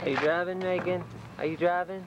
Are you driving, Megan? Are you driving?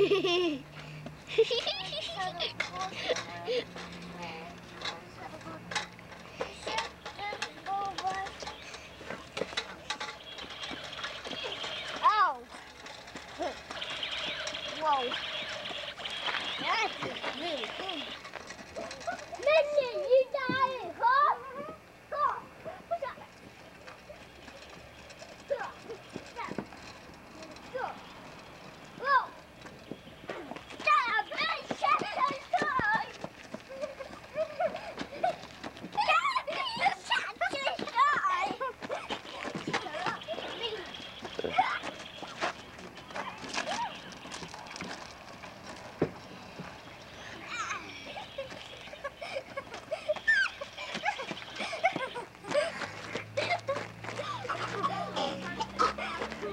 Oh. Whoa. That's really cool. Listen, you